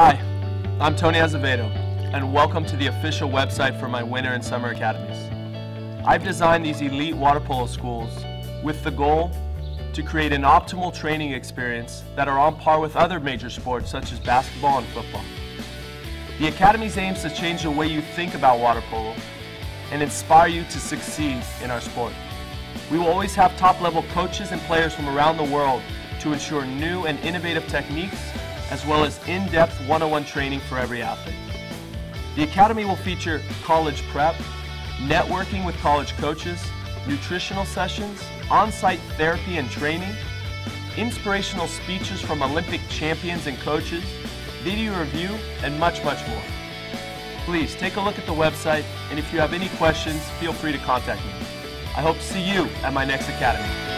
Hi, I'm Tony Azevedo, and welcome to the official website for my winter and summer academies. I've designed these elite water polo schools with the goal to create an optimal training experience that are on par with other major sports such as basketball and football. The Academy's aims to change the way you think about water polo and inspire you to succeed in our sport. We will always have top level coaches and players from around the world to ensure new and innovative techniques as well as in-depth one-on-one training for every athlete. The Academy will feature college prep, networking with college coaches, nutritional sessions, on-site therapy and training, inspirational speeches from Olympic champions and coaches, video review, and much, much more. Please take a look at the website, and if you have any questions, feel free to contact me. I hope to see you at my next Academy.